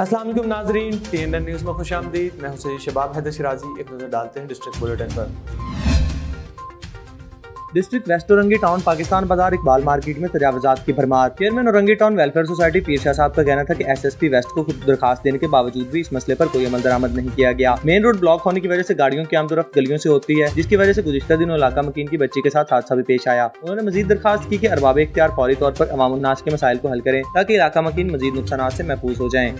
असलम नाजरीन। T N N news में खुश आमदीद मैं हुसैन शबाब हैदर शराजी। एक नज़र डालते हैं डिस्ट्रिक्ट बुलेटिन पर। District west Orangi town Pakistan बाज़ार इकबाल मार्केट में तजावजात की भरमार। Chairman Orangi town welfare society Pir Shah Sahab का कहना था कि एसएसपी वेस्ट को खुद दरखास्त देने के बावजूद भी इस मसले पर कोई अमल दरामद नहीं किया गया। मेन रोड ब्लॉक होने की वजह से गाड़ियों की आमदोरफ्त गलियों से होती है, जिसकी वजह से गुजशत दिनों इलाका मकीन की बच्ची के साथ हादसा भी पेश आया। उन्होंने मजीद दरखास्त की अरबाब इख्तियार फौरी तौर पर अवामनास के मसाइल को हल करें, ताकि इलाका मकीन मजीद नुकसान से महफूज हो जाए।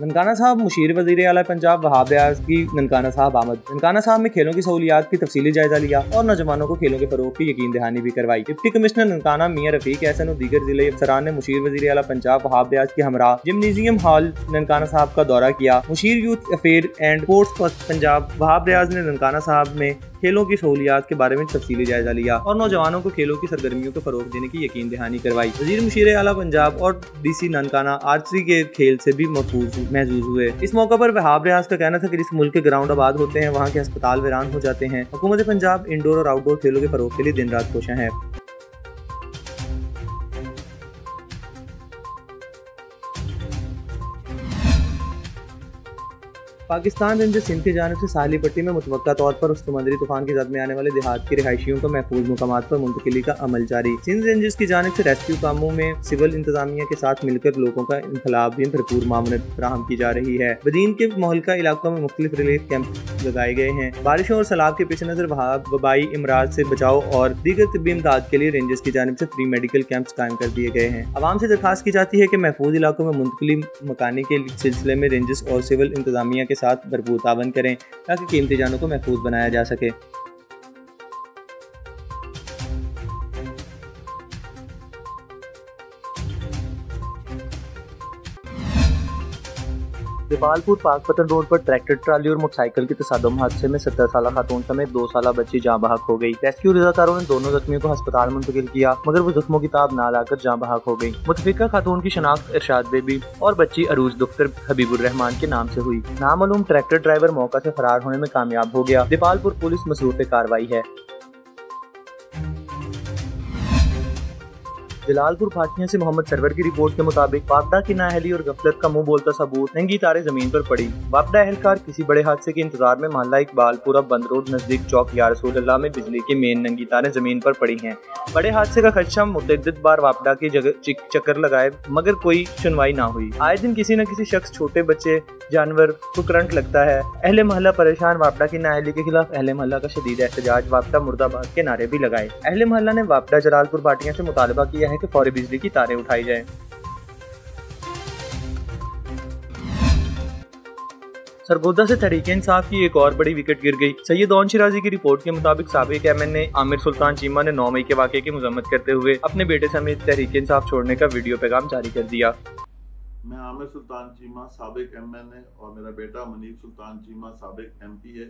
ननकाना साहब मुशीर वज़ीर अला पंजाब, वहाब अयाज की ननकाना साहब आमद। ननकाना साहब में खेलों की सहूलियात की तफसीली जायजा लिया और नौजवानों को खेलों के फरोग की यकीन दहानी भी करवाई। डिप्टी कमिश्नर ननकाना मियाँ रफीक एहसन और दीगर ज़िले अफसरान ने मुशीर वज़ीर अला पंजाब, वहाब अयाज के हमरा जिमनीजियम हॉल ननकाना साहब का दौरा किया। Musheer youth affair and sports Punjab, Wahab Ayaz ने ननकाना साहब में खेलों की सहूलियात के बारे में तफसीली जायजा लिया और नौजवानों को खेलों की सरगर्मियों को फरोग देने की यकीन दहानी करवाई। वज़ीर मुशीर आला पंजाब और डी सी ननकाना आर्चरी के खेल से भी महफूज महजूज हुए। इस मौके पर वहाब रियाज का कहना था कि जिस मुल्क के ग्राउंड आबाद होते हैं, वहाँ के अस्पताल वीरान हो जाते हैं। हुकूमत पंजाब इंडोर और आउटडोर खेलों के फरोग के लिए दिन रात कोशा है। पाकिस्तान रेंजर्स सिंध की जानब से साहली पट्टी में मुतव तौर पर समंदरी तूफ़ान की जद में आने वाले देहात की रिहायशियों को महफूज मुकाम पर मुंतकली का अमल जारी। सिंध रेंजर्स की जानब से रेस्क्यू कामों में सिविल इंतजामिया के साथ मिलकर लोगों का इनकलाब भी भरपूर मामूलत फ्राहम की जा रही है। बदीन के महलका इलाकों में मुख्तलिफ़ रिलीफ कैंप लगाए गए हैं। बारिशों और सैलाब के पेश नज़र वबाई, इमराज से बचाव और दीगर तबी इमदाद के लिए रेंजर्स की जानब से फ्री मेडिकल कैंप कायम कर दिए गए हैं। आवाम से दरखास्त की जाती है की महफूज इलाकों में मुंतकली मकानी के सिलसिले में रेंजर्स और सिविल इंतजामिया के साथ भरपूर तावन करें ताकि कीमती जानों को महफूज बनाया जा सके। देवालपुर पाकपतन रोड पर ट्रैक्टर ट्राली और मोटरसाइकिल के तसादम हादसे में सत्तर साल खातून समेत दो साल बच्ची जहाँ बहाक हो गई। रेस्क्यू रजाकारों ने दोनों जख्मियों को अस्पताल मुंतकिल किया, मगर वो जख्मों की ताब न लाकर जहाँ बहाक हो गई। मुतफिका खातून की शनाख्त इरशाद बेबी और बच्ची अरूज दुख्तर हबीबुर रहमान के नाम से हुई। नामालूम ट्रैक्टर ड्राइवर मौका से फरार होने में कामयाब हो गया। देवालपुर पुलिस मसरूफ कार्रवाई है। जलालपुर फाटिया से मोहम्मद सरवर की रिपोर्ट के मुताबिक वापडा की नाहली और गफलत का मुँह बोलता सबूत नंगी तारे ज़मीन पर पड़ी। वापडा एहलकार किसी बड़े हादसे के इंतज़ार में मोहल्ला इकबालपुरा बंद रोड नज़दीक चौक यारसोल्ला में बिजली की मेन नंगी तारे ज़मीन पर पड़ी हैं। बड़े हादसे का खदशा मुतद बार वापडा की चक्कर लगाए, मगर कोई सुनवाई ना हुई। आए दिन किसी न किसी शख्स छोटे बच्चे जानवर को करंट लगता है। अहले मोहल्ला परेशान वापडा की नाहली के खिलाफ अहले मोहल्ला का शदीद एहतजाज। वापडा मुर्दाबाद के नारे भी लगाए। अहले मोहल्ला ने वापडा जलालपुर पार्टियाँ से मुतालबा किया है कि फौरी बिजली की तारें उठाई जाए। सरगोदा से तरीके इंसाफ की एक और बड़ी विकेट गिर गई। सैयद ओन शिराजी की रिपोर्ट के मुताबिक सबक एम एन आमिर सुल्तान चीमा ने नौ मई के वाक़े की मजम्मत करते हुए अपने बेटे समेत तहरीक इंसाफ छोड़ने का वीडियो पैगाम जारी कर दिया। मैं आमिर सुल्तान चीमा सबक एम एन ए और मेरा बेटा मनीब सुल्तान चीमा सबक एम पी है।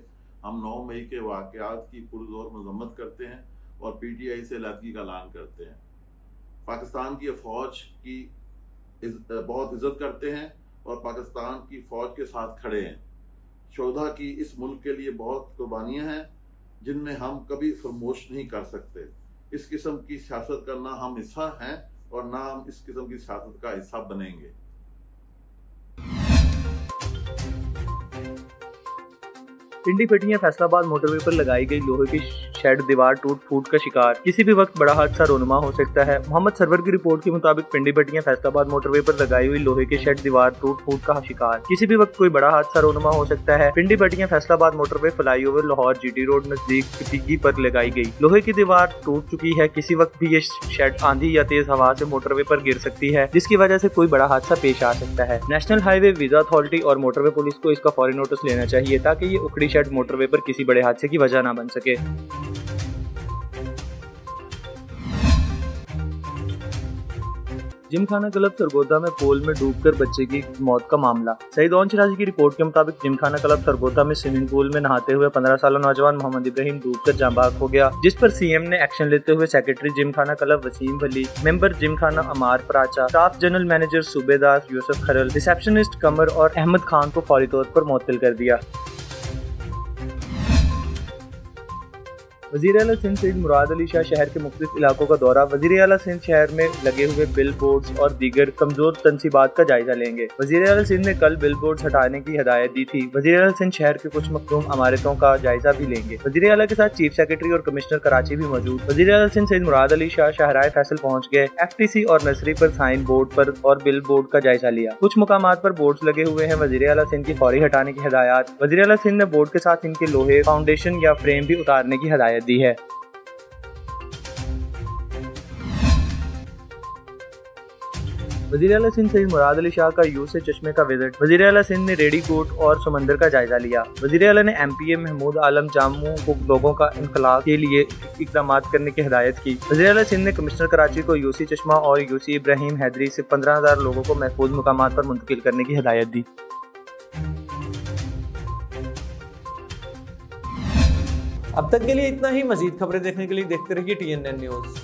हम नौ मई के वाकत की पुरजोर मजम्मत करते हैं और पी टी आई से लदगी का ऐलान करते हैं। पाकिस्तान की फौज की इज़, बहुत इज़्ज़त करते हैं और पाकिस्तान की फौज के साथ खड़े हैं। शोधा की इस मुल्क के लिए बहुत कुर्बानियाँ हैं जिनमें हम कभी फरमोश नहीं कर सकते। इस किस्म की सियासत का ना हम हिस्सा हैं और ना हम इस किस्म की सियासत का हिस्सा बनेंगे। पिंडी पटिया फैसलाबाद मोटरवे पर लगाई गई लोहे की शेड दीवार टूट फूट का शिकार। किसी भी वक्त बड़ा हादसा रोनुमा हो सकता है। मोहम्मद सरवर की रिपोर्ट के मुताबिक पिंडी पटिया फैसलाबाद मोटरवे पर लगाई हुई लोहे की शेड दीवार टूट फूट का शिकार। किसी भी वक्त कोई बड़ा हादसा रोनुमा हो सकता है। पिंडी पटिया Faisalabad motorway flyover Lahore GT road नज़दीक पिपीगी पर लगाई गई। लोहे की दीवार टूट चुकी है। किसी वक्त भी ये शेड आंधी या तेज हवा से मोटरवे पर गिर सकती है, जिसकी वजह से कोई बड़ा हादसा पेश आ सकता है। नेशनल हाईवे वीज़ा अथॉरिटी और मोटरवे पुलिस को इसका फौरी नोटिस लेना चाहिए, ताकि ये उखड़ी शेड मोटरवे पर किसी बड़े हादसे की वजह न बन सके। जिमखाना क्लब सरगोदा में पोल में डूबकर बच्चे की मौत का मामला। सईद ओन की रिपोर्ट के मुताबिक जिमखाना क्लब सरगोदा में स्विमिंग पूल में नहाते हुए पंद्रह साल नौजवान मोहम्मद इब्राहिम डूबकर जांबाग हो गया, जिस पर सीएम ने एक्शन लेते हुए secretary Gymkhana club Waseem Wali, member Gymkhana Ammar Paracha, staff general manager Subedar Yusuf Kharal, receptionist कमर और अहमद खान को फौरी तौर पर मुतल कर दिया। वज़ीर अला सिंध सईद मुराद अली शाह शहर के मुख्त इलाकों का दौरा। वज़ीर अला सिंध शहर में लगे हुए बिल बोर्ड और दीगर कमज़ोर तनसीबात का जायजा लेंगे। वज़ीर अला सिंध ने कल बिल बोर्ड हटाने की हदायत दी थी। वज़ीर अला सिंध शहर के कुछ मखदूम अमारतों का जायजा भी लेंगे। वज़ीर अला के साथ चीफ सेक्रेटरी और कमिश्नर कराची भी मौजूद। वज़ीर अला सिंध सईद मुराद अली शाह शाहराय फैसल पहुँच गए। एफ़ टी सी और नर्सरी पर साइन बोर्ड पर और बिल बोर्ड का जायजा लिया। कुछ मुकाम पर बोर्ड लगे हुए हैं। वज़ीर अला सिंध की फौरी हटाने की हदायत। वज़ीर अला सिंध ने बोर्ड के साथ इनके लोहे फाउंडेशन या फ्रेम भी उतारने की हदायत दी है। वज़ीर अला सिंध सईद मुराद अली शाह का यू से चश्मे का विज़िट। वज़ीर अला सिंध ने रेडी कोट और समंदर का जायजा लिया। वज़ीर अला ने M P A Mahmood Alam Jamot को लोगों का इनकला के लिए इकदाम करने की हिदायत की। वज़ीर अला सिंध ने कमिश्नर कराची को यूसी चश्मा और यूसी इब्राहिम हैदरी से पंद्रह हज़ार लोगों को महफूज मकाम पर मुंतकिल करने की हिदायत दी। अब तक के लिए इतना ही। मजीद खबरें देखने के लिए देखते रहिए टी एन एन न्यूज़